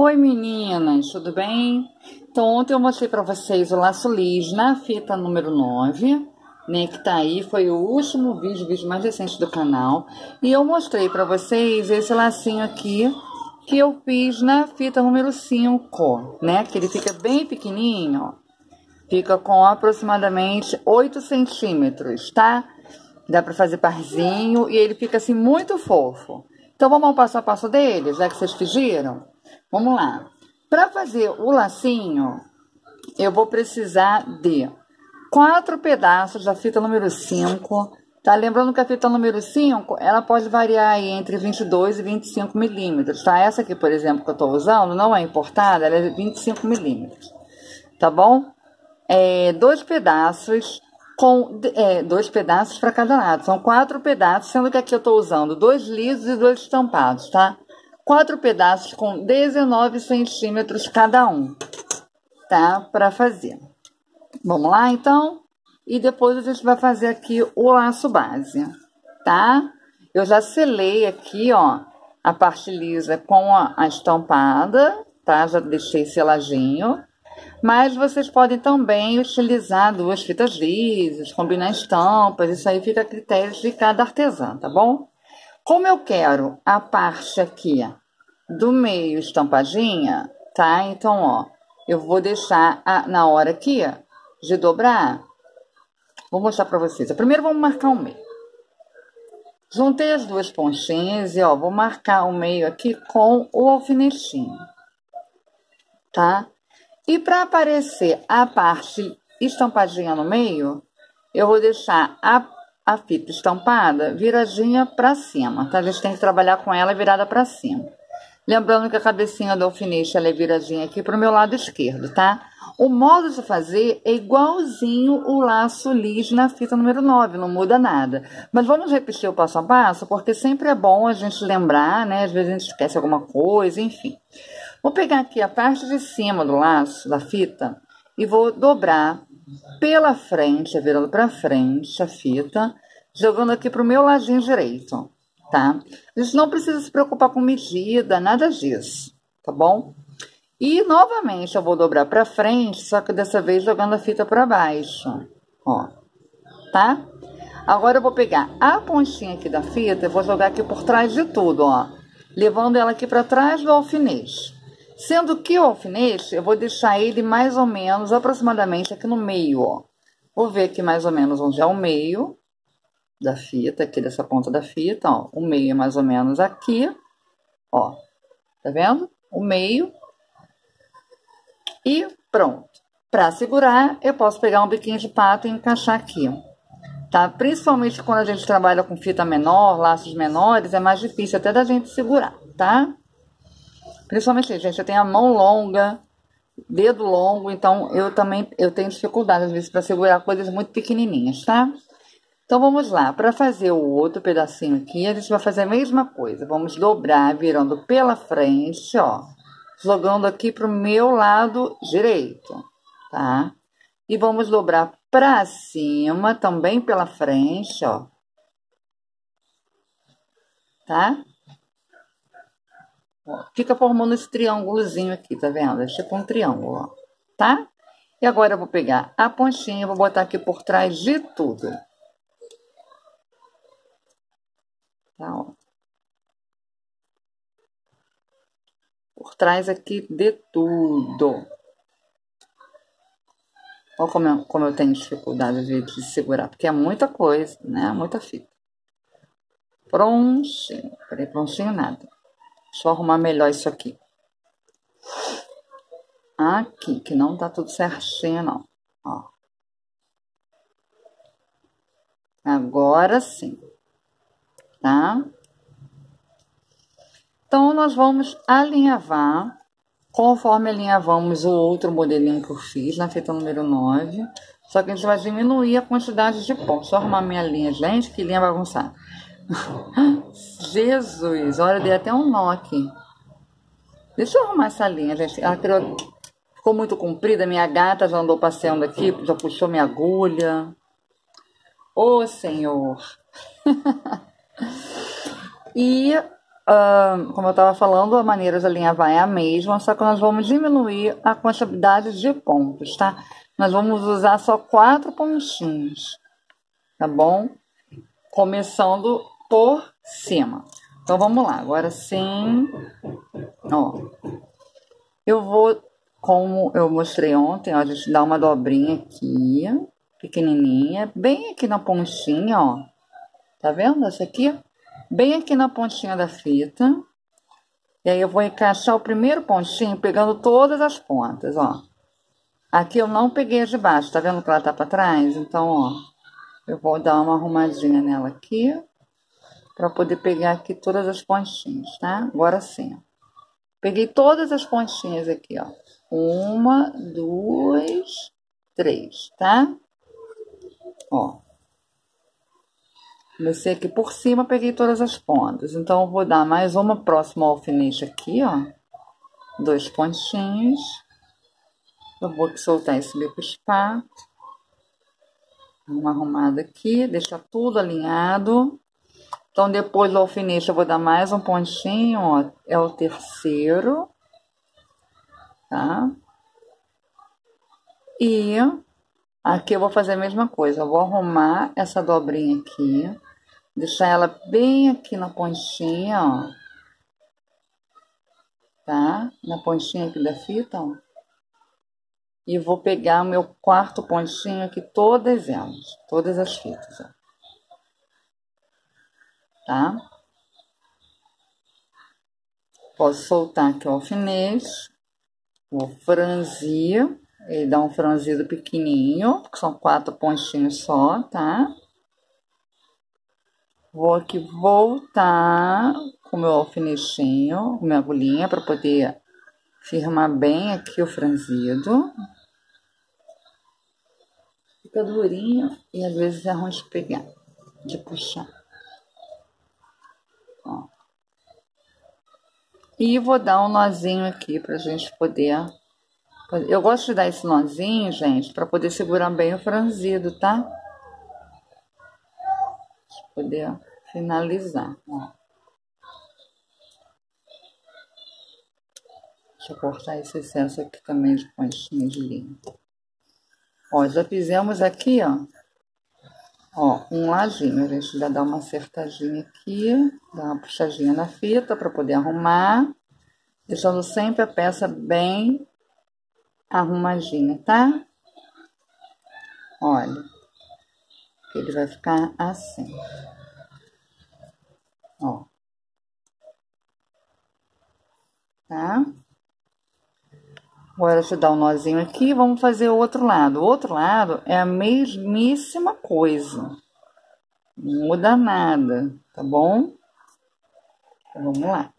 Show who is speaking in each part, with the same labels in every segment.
Speaker 1: Oi meninas, tudo bem? Então ontem eu mostrei para vocês o laço lis na fita número 9, né, que tá aí, foi o último vídeo, o vídeo mais recente do canal. E eu mostrei para vocês esse lacinho aqui, que eu fiz na fita número 5, né, que ele fica bem pequenininho. Fica com aproximadamente 8 centímetros, tá? Dá para fazer parzinho e ele fica assim muito fofo. Então vamos ao passo a passo dele, já que vocês pediram? Vamos lá. Para fazer o lacinho, eu vou precisar de quatro pedaços da fita número 5. Tá? Lembrando que a fita número 5, ela pode variar aí entre 22 e 25 milímetros, tá? Essa aqui, por exemplo, que eu estou usando, não é importada, ela é 25 milímetros, tá bom? É, dois pedaços com é, dois pedaços para cada lado. São quatro pedaços, sendo que aqui eu estou usando dois lisos e dois estampados, tá? Quatro pedaços com 19 centímetros cada um, tá? Para fazer. Vamos lá, então? E depois a gente vai fazer aqui o laço base, tá? Eu já selei aqui, ó, a parte lisa com a, a estampada, tá? Já deixei seladinho. Mas vocês podem também utilizar duas fitas lisas, combinar estampas, isso aí fica a critério de cada artesã, tá bom? Como eu quero a parte aqui do meio estampadinha, tá? Então, ó, eu vou deixar a, na hora aqui de dobrar. Vou mostrar pra vocês. Primeiro, vamos marcar o meio. Juntei as duas ponchinhas e, ó, vou marcar o meio aqui com o alfinetinho, tá? E para aparecer a parte estampadinha no meio, eu vou deixar a a fita estampada viradinha para cima, tá? A gente tem que trabalhar com ela virada para cima. Lembrando que a cabecinha do alfinete ela é viradinha aqui para o meu lado esquerdo, tá? O modo de fazer é igualzinho o laço lis na fita número 9, não muda nada. Mas vamos repetir o passo a passo, porque sempre é bom a gente lembrar, né? Às vezes a gente esquece alguma coisa, enfim. Vou pegar aqui a parte de cima do laço, da fita, e vou dobrar pela frente, virando para frente a fita, jogando aqui para o meu ladinho direito, tá? A gente não precisa se preocupar com medida, nada disso, tá bom? E novamente eu vou dobrar para frente, só que dessa vez jogando a fita para baixo, ó, tá? Agora eu vou pegar a pontinha aqui da fita e vou jogar aqui por trás de tudo, ó, levando ela aqui para trás do alfinete. Sendo que o alfinete, eu vou deixar ele mais ou menos, aproximadamente aqui no meio, ó. Vou ver aqui mais ou menos onde é o meio da fita, aqui dessa ponta da fita, ó. O meio é mais ou menos aqui, ó. Tá vendo? O meio. E pronto. Para segurar, eu posso pegar um biquinho de pato e encaixar aqui, tá? Principalmente quando a gente trabalha com fita menor, laços menores, é mais difícil até da gente segurar, tá? Principalmente, gente, eu tenho a mão longa, dedo longo, então eu também eu tenho dificuldade às vezes para segurar coisas muito pequenininhas, tá? Então vamos lá, para fazer o outro pedacinho aqui, a gente vai fazer a mesma coisa. Vamos dobrar virando pela frente, ó, jogando aqui pro meu lado direito, tá? E vamos dobrar para cima, também pela frente, ó. Tá? Fica formando esse triângulozinho aqui, tá vendo? É tipo um triângulo, ó, tá? E agora eu vou pegar a pontinha, vou botar aqui por trás de tudo. Tá, ó. Por trás aqui de tudo. Olha como eu, como eu tenho dificuldade de segurar, porque é muita coisa, né? Muita fita. Prontinho. Peraí, prontinho nada. Deixa eu arrumar melhor isso aqui. Aqui, que não tá tudo certinho, não. Ó. Agora sim. Tá? Então, nós vamos alinhavar, conforme alinhavamos o outro modelinho que eu fiz na fita número 9. Só que a gente vai diminuir a quantidade de pontos. Só arrumar minha linha, gente, que linha bagunçada. Jesus, olha, dei até um nó aqui. Deixa eu arrumar essa linha, gente. Ela criou, ficou muito comprida. Minha gata já andou passeando aqui, já puxou minha agulha. Ô, Senhor. e uh, como eu estava falando, a maneira de alinhavar é a mesma, só que nós vamos diminuir a quantidade de pontos, tá? Nós vamos usar só quatro pontinhos, tá bom? Começando por cima. Então vamos lá, agora sim, ó. Eu vou, como eu mostrei ontem, ó, a gente dá uma dobrinha aqui, pequenininha, bem aqui na pontinha, ó. Tá vendo essa aqui? Bem aqui na pontinha da fita. E aí eu vou encaixar o primeiro pontinho pegando todas as pontas, ó. Aqui eu não peguei as de baixo, tá vendo que ela tá pra trás? Então, ó, eu vou dar uma arrumadinha nela aqui, pra poder pegar aqui todas as pontinhas, tá? Agora sim, ó. Peguei todas as pontinhas aqui, ó. Uma, duas, três, tá? Ó. Comecei aqui por cima, peguei todas as pontas. Então, vou dar mais uma próxima ao alfinete aqui, ó. Dois pontinhos. Eu vou soltar esse bico espato. Uma arrumada aqui, deixar tudo alinhado. Então, depois do alfinete, eu vou dar mais um pontinho, ó. É o terceiro. Tá? E aqui eu vou fazer a mesma coisa. Eu vou arrumar essa dobrinha aqui. Deixar ela bem aqui na pontinha, ó. Tá? Na pontinha aqui da fita, ó. E vou pegar o meu quarto pontinho aqui, todas elas, todas as fitas, ó. Tá? Posso soltar aqui o alfinete, vou franzir, ele dá um franzido pequenininho, porque são quatro pontinhos só, tá? Vou aqui voltar com o meu alfinetinho, minha agulhinha, para poder firmar bem aqui o franzido. Fica durinho e às vezes é ruim de pegar, de puxar. Ó. E vou dar um nozinho aqui pra gente poder... Eu gosto de dar esse nozinho, gente, pra poder segurar bem o franzido, tá? Pra poder finalizar, ó. Deixa eu cortar esse excesso aqui também de pontinha de linha. Ó, já fizemos aqui, ó, ó, um ladinho. A gente já dá uma acertadinha aqui, dá uma puxadinha na fita para poder arrumar, deixando sempre a peça bem arrumadinha, tá? Olha, ele vai ficar assim. Ó. Tá? Agora, deixa eu dar um nozinho aqui, vamos fazer o outro lado. O outro lado é a mesmíssima coisa. Não muda nada, tá bom? Então, vamos lá.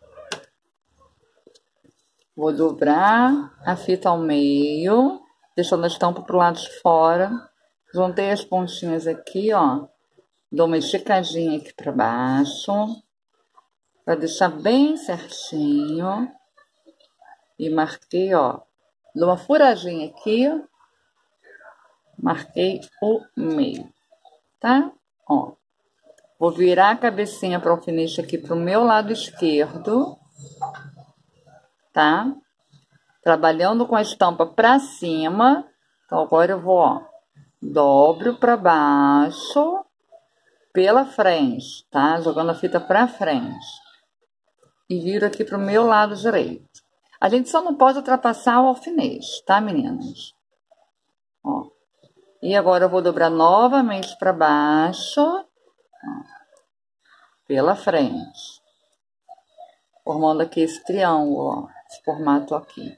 Speaker 1: Vou dobrar a fita ao meio, deixando a estampa pro lado de fora. Juntei as pontinhas aqui, ó. Dou uma esticadinha aqui para baixo, para deixar bem certinho. E marquei, ó, Dou uma furadinha aqui, marquei o meio, tá? Ó, vou virar a cabecinha para o alfinete aqui pro meu lado esquerdo, tá? Trabalhando com a estampa para cima. Então, agora eu vou, ó, dobro para baixo, pela frente, tá? Jogando a fita para frente. E viro aqui pro meu lado direito. A gente só não pode ultrapassar o alfinete, tá, meninas? Ó. E agora eu vou dobrar novamente para baixo, ó, pela frente. Formando aqui esse triângulo, ó, esse formato aqui.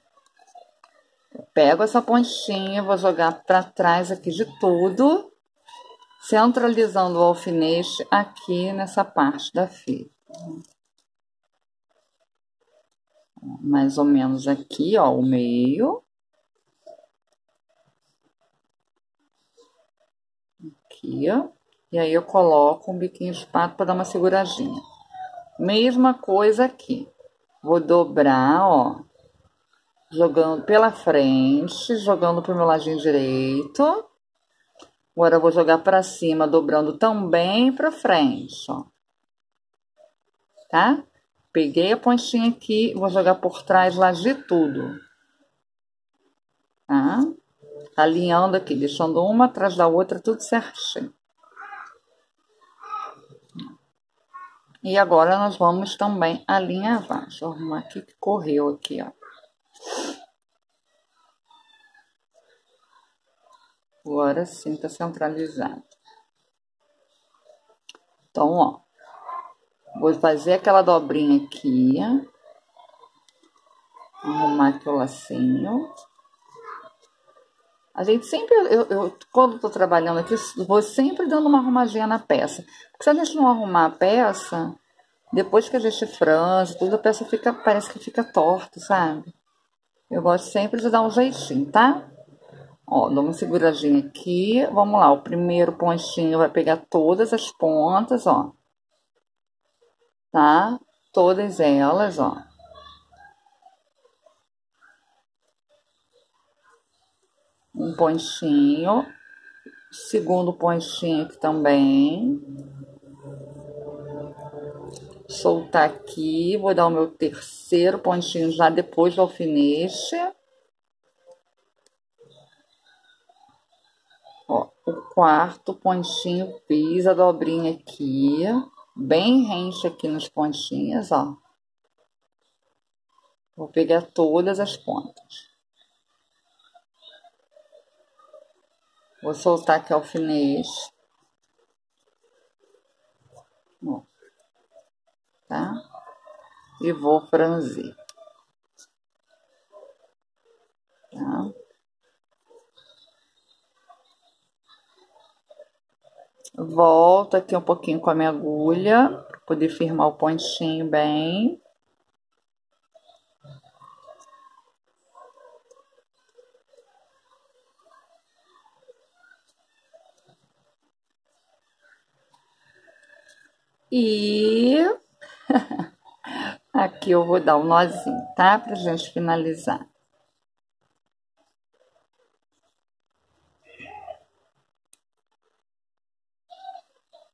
Speaker 1: Eu pego essa pontinha, vou jogar para trás aqui de tudo, centralizando o alfinete aqui nessa parte da fita mais ou menos aqui, ó, o meio. Aqui, ó. E aí eu coloco um biquinho de pato para dar uma seguradinha. Mesma coisa aqui. Vou dobrar, ó. Jogando pela frente, jogando pro meu ladinho direito. Agora eu vou jogar para cima, dobrando também para frente, ó. Tá? Peguei a pontinha aqui, vou jogar por trás lá de tudo. Tá? Alinhando aqui, deixando uma atrás da outra, tudo certinho. E agora nós vamos também alinhavar. Deixa eu arrumar aqui que correu aqui, ó. Agora sim tá centralizado. Então, ó. Vou fazer aquela dobrinha aqui. Arrumar aqui o lacinho. A gente sempre, eu, eu quando estou trabalhando aqui, vou sempre dando uma arrumadinha na peça. Porque se a gente não arrumar a peça, depois que a gente franze, tudo, a peça fica, parece que fica torta, sabe? Eu gosto sempre de dar um jeitinho, tá? Ó, dou uma seguradinha aqui. Vamos lá, o primeiro pontinho vai pegar todas as pontas, ó. Tá? Todas elas, ó. um pontinho, segundo pontinho aqui também. Soltar aqui, vou dar o meu terceiro pontinho já depois do alfinete. Ó, o quarto pontinho, fiz a dobrinha aqui, bem rente aqui nos pontinhos, ó. Vou pegar todas as pontas. Vou soltar aqui o alfinete. Ó, tá? E vou franzir. Tá? Volto aqui um pouquinho com a minha agulha, para poder firmar o pontinho bem. E aqui eu vou dar um nozinho, tá? Pra gente finalizar.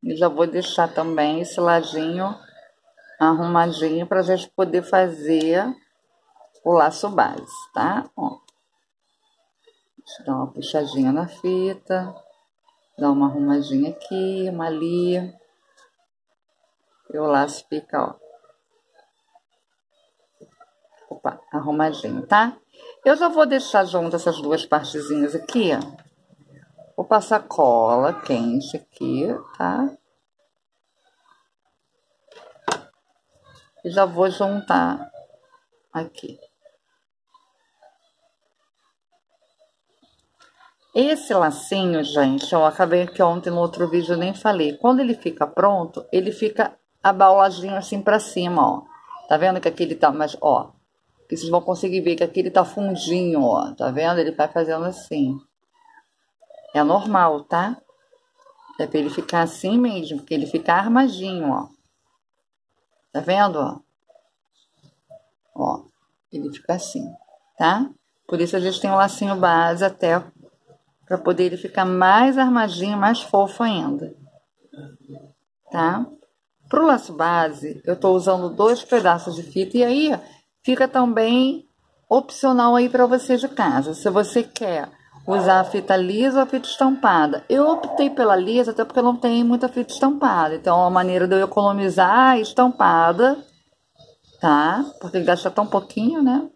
Speaker 1: E já vou deixar também esse ladinho arrumadinho pra gente poder fazer o laço base, tá? Ó. Deixa eu dar uma puxadinha na fita, dar uma arrumadinha aqui, uma ali. E o laço fica, ó. Opa, arrumadinho, tá? Eu já vou deixar junto essas duas partezinhas aqui, ó. Vou passar cola quente aqui, tá? E já vou juntar aqui. Esse lacinho, gente, eu acabei que ontem no outro vídeo eu nem falei. Quando ele fica pronto, ele fica abauladinho assim pra cima, ó. Tá vendo que aqui ele tá mais, ó. Vocês vão conseguir ver que aqui ele tá fundinho, ó. Tá vendo? Ele vai fazendo assim. É normal, tá? É pra ele ficar assim mesmo, porque ele fica armadinho, ó. Tá vendo, ó? Ó, ele fica assim, tá? Por isso a gente tem um lacinho base até para poder ele ficar mais armadinho, mais fofo ainda. Tá? Para o laço base, eu estou usando dois pedaços de fita e aí fica também opcional aí para você de casa. Se você quer usar a fita lisa ou a fita estampada. Eu optei pela lisa até porque não tem muita fita estampada. Então, é uma maneira de eu economizar a estampada, tá? Porque gasta tão pouquinho, né?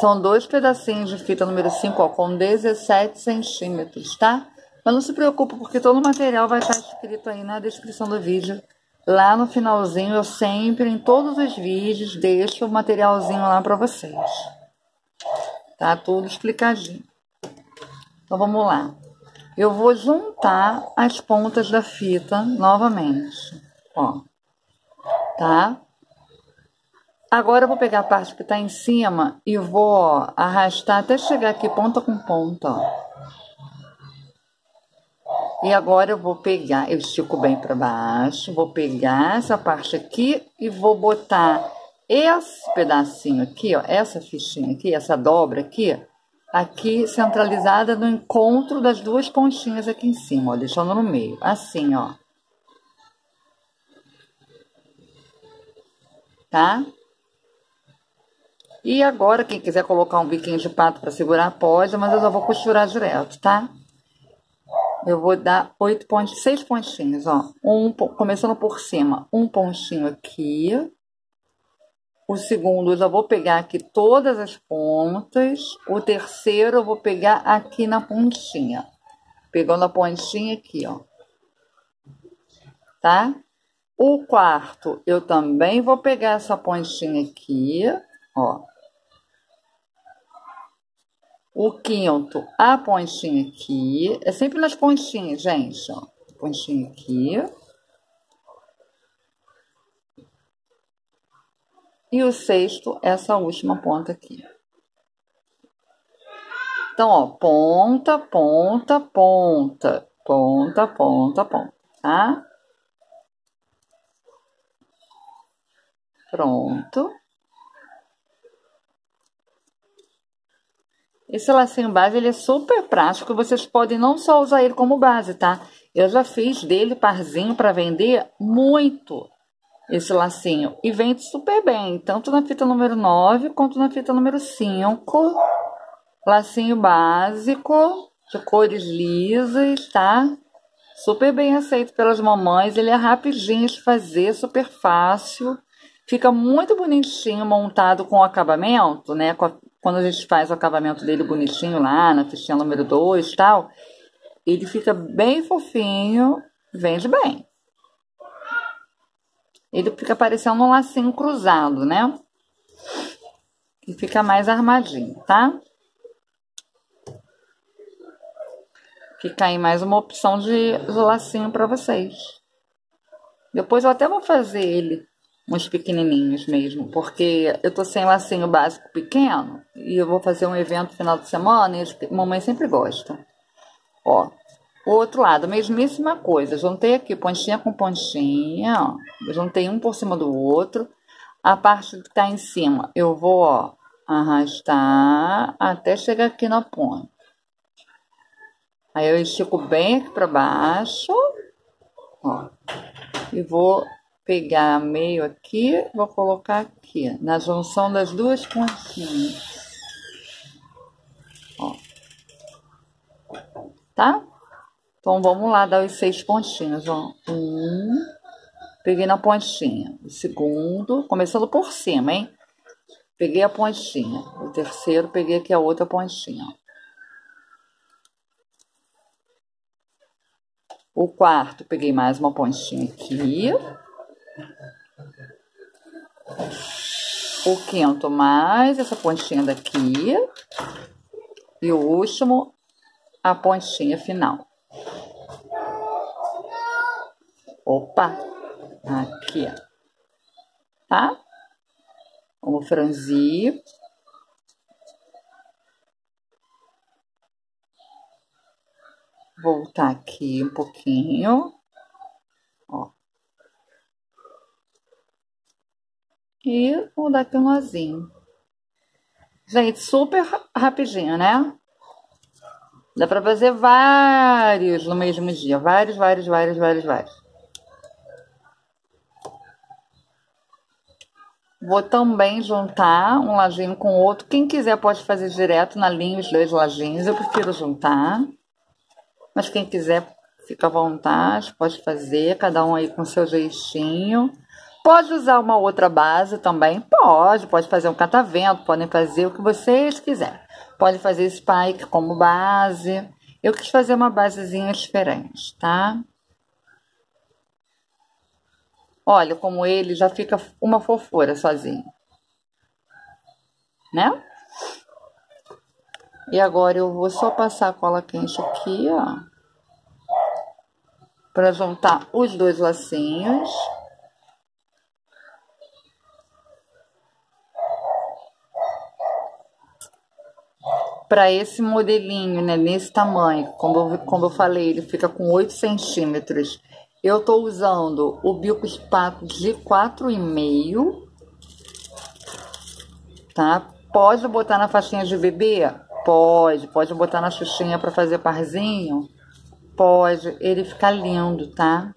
Speaker 1: São dois pedacinhos de fita número 5, ó, com 17 centímetros, tá? Mas não se preocupe, porque todo o material vai estar escrito aí na descrição do vídeo Lá no finalzinho, eu sempre, em todos os vídeos, deixo o materialzinho lá para vocês. Tá tudo explicadinho. Então, vamos lá. Eu vou juntar as pontas da fita novamente, ó. Tá? Agora, eu vou pegar a parte que tá em cima e vou ó, arrastar até chegar aqui ponta com ponta, ó. E agora eu vou pegar, eu estico bem para baixo, vou pegar essa parte aqui e vou botar esse pedacinho aqui, ó, essa fichinha aqui, essa dobra aqui, aqui centralizada no encontro das duas pontinhas aqui em cima, ó, deixando no meio, assim, ó. tá? E agora, quem quiser colocar um biquinho de pato para segurar, pode, mas eu já vou costurar direto, tá? Eu vou dar oito pontos, seis pontinhos, ó. Um, começando por cima, um pontinho aqui. O segundo, eu já vou pegar aqui todas as pontas. O terceiro, eu vou pegar aqui na pontinha. Pegando a pontinha aqui, ó. Tá? O quarto, eu também vou pegar essa pontinha aqui, ó. O quinto, a pontinha aqui. É sempre nas pontinhas, gente, ó. Pontinha aqui. E o sexto, essa última ponta aqui. Então, ó, ponta, ponta, ponta, ponta, ponta, ponta, tá? Pronto. Esse lacinho base ele é super prático. Vocês podem não só usar ele como base, tá? Eu já fiz dele parzinho para vender muito esse lacinho. E vende super bem, tanto na fita número 9 quanto na fita número 5. Lacinho básico, de cores lisas, tá? Super bem aceito pelas mamães. Ele é rapidinho de fazer, super fácil. Fica muito bonitinho montado com o acabamento, né? Quando a gente faz o acabamento dele bonitinho lá na fichinha número 2 e tal, ele fica bem fofinho, vende bem. Ele fica parecendo um lacinho cruzado, né? E fica mais armadinho, tá? Fica aí mais uma opção de lacinho para vocês. Depois eu até vou fazer ele uns pequenininhos mesmo, porque eu tô sem lacinho básico pequeno e eu vou fazer um evento final de semana e mamãe sempre gosta. Ó, o outro lado, mesmíssima coisa, juntei aqui pontinha com pontinha, ó, juntei um por cima do outro. A parte que tá em cima, eu vou, ó, arrastar até chegar aqui na ponta. Aí eu estico bem aqui para baixo, ó, e vou pegar meio aqui, vou colocar aqui, na junção das duas pontinhas. Ó. Tá? Então, vamos lá dar os seis pontinhos, ó. Um, peguei na pontinha. O segundo, começando por cima, hein? Peguei a pontinha. O terceiro, peguei aqui a outra pontinha, O quarto, peguei mais uma pontinha aqui. O quinto mais essa pontinha daqui. E o último, a pontinha final. Opa! Aqui, ó. Tá? Vamos franzir. Voltar aqui um pouquinho. E vou dar aqui um nozinho. Gente, super rapidinho, né? Dá pra fazer vários no mesmo dia. Vários, vários, vários, vários, vários. Vou também juntar um lajinho com outro. Quem quiser pode fazer direto na linha os dois lajinhos. Eu prefiro juntar. Mas quem quiser, fica à vontade, pode fazer. Cada um aí com seu jeitinho. Pode usar uma outra base também? Pode, pode fazer um catavento, podem fazer o que vocês quiserem. Pode fazer spike como base. Eu quis fazer uma basezinha diferente, tá? Olha como ele já fica uma fofura sozinho. Né? E agora eu vou só passar a cola quente aqui, ó. Pra juntar os dois lacinhos. para esse modelinho, né, nesse tamanho, como eu, como eu falei, ele fica com 8 centímetros. Eu tô usando o bico espato de 4,5, tá? Pode botar na faixinha de bebê? Pode. Pode botar na xuxinha para fazer parzinho? Pode. Ele fica lindo, tá?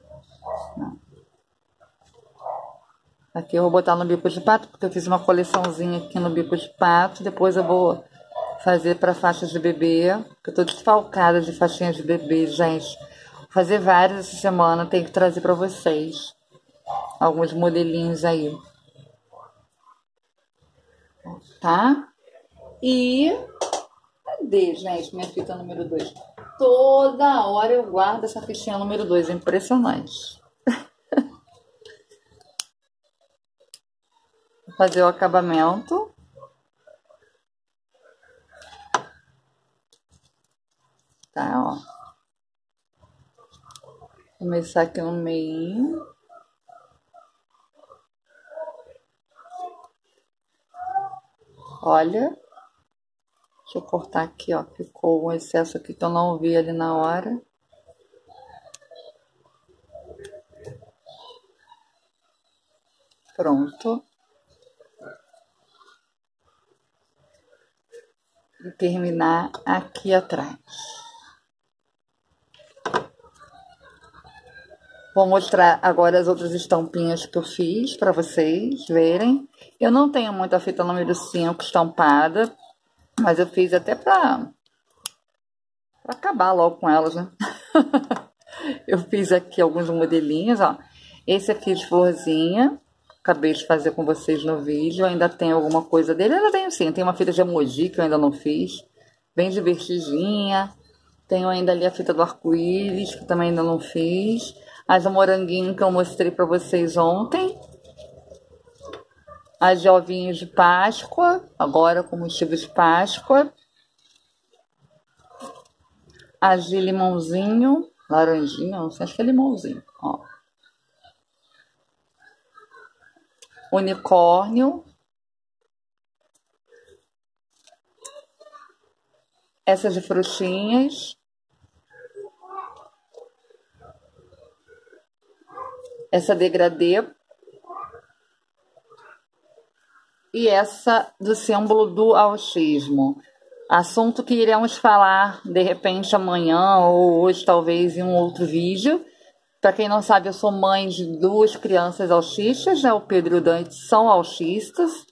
Speaker 1: Aqui eu vou botar no bico de pato, porque eu fiz uma coleçãozinha aqui no bico de pato. Depois eu vou fazer para faixas de bebê, eu tô desfalcada de faixinhas de bebê, gente. Fazer várias essa semana, tenho que trazer para vocês alguns modelinhos aí. Tá? E cadê, gente, minha fita número 2? Toda hora eu guardo essa fichinha número 2, é impressionante. Vou fazer o acabamento. Tá, ó. Começar aqui no meio. Olha. Deixa eu cortar aqui, ó. Ficou um excesso aqui que eu não vi ali na hora. Pronto. E terminar aqui atrás. Vou mostrar agora as outras estampinhas que eu fiz para vocês verem. Eu não tenho muita fita número 5 estampada, mas eu fiz até pra, pra acabar logo com elas, né? eu fiz aqui alguns modelinhos, ó. Esse aqui de florzinha, acabei de fazer com vocês no vídeo. Ainda tem alguma coisa dele? Ainda tenho sim, tem uma fita de emoji que eu ainda não fiz. Bem divertidinha. Tenho ainda ali a fita do arco-íris, que também ainda não fiz. As moranguinho que eu mostrei pra vocês ontem as de ovinhos de Páscoa, agora com motivo de Páscoa. As de limãozinho, laranjinha, não sei, acho que é limãozinho, ó. Unicórnio. Essas de frutinhas. Essa degradê e essa do símbolo do autismo. Assunto que iremos falar de repente amanhã ou hoje, talvez, em um outro vídeo. Para quem não sabe, eu sou mãe de duas crianças autistas, né? O Pedro e o Dante são autistas.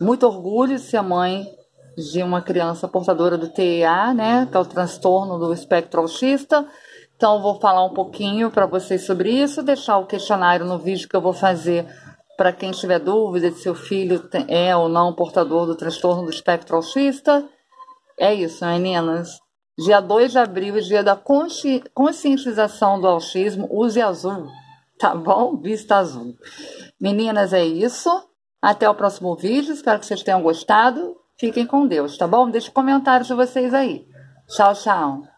Speaker 1: Muito orgulho de ser mãe de uma criança portadora do TEA, né? Que é o transtorno do espectro autista. Então, vou falar um pouquinho para vocês sobre isso, deixar o questionário no vídeo que eu vou fazer para quem tiver dúvida de se o filho é ou não portador do transtorno do espectro autista. É isso, meninas. Dia 2 de abril, dia da consci... conscientização do autismo, use azul, tá bom? Vista azul. Meninas, é isso. Até o próximo vídeo. Espero que vocês tenham gostado. Fiquem com Deus, tá bom? Deixe comentários de vocês aí. Tchau, tchau.